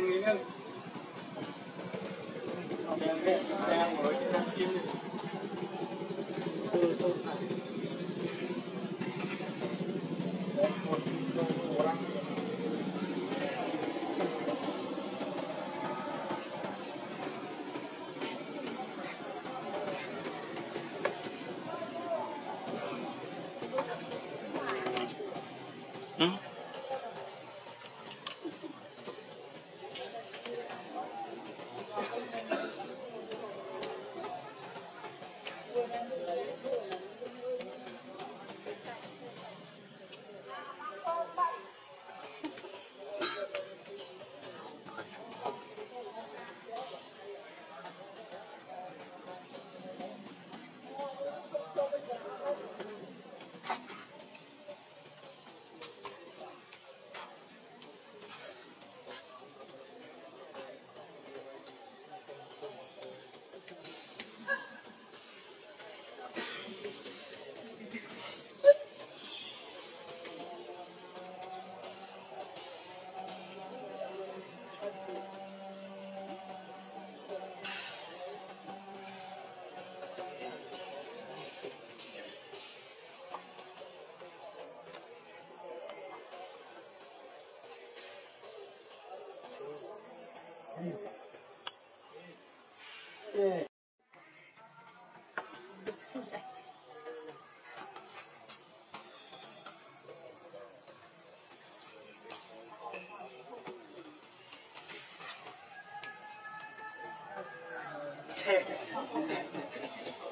你看 OK。